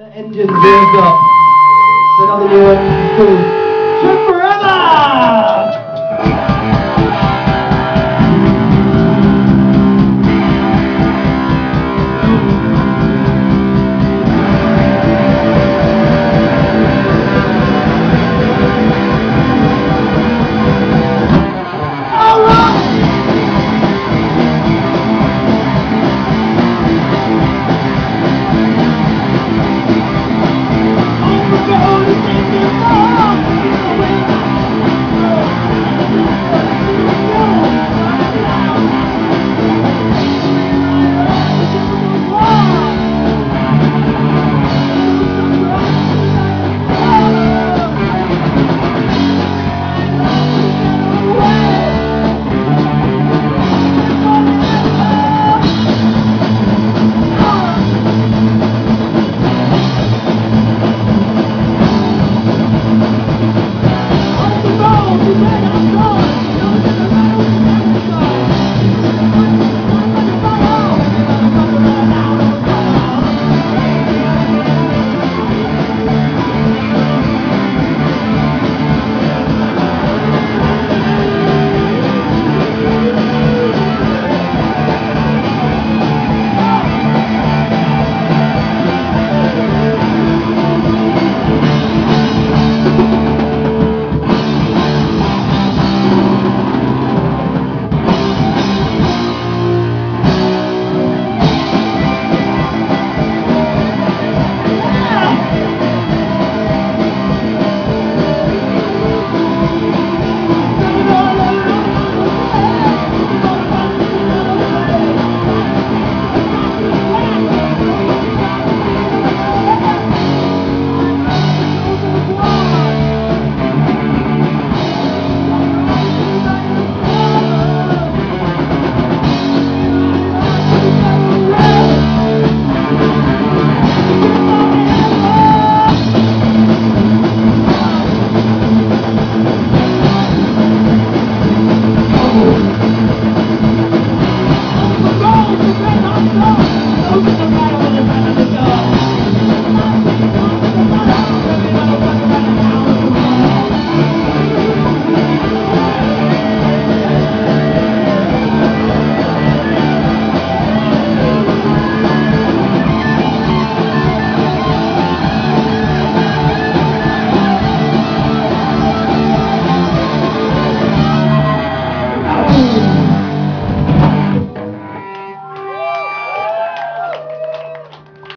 The engine revved up. It's another new one called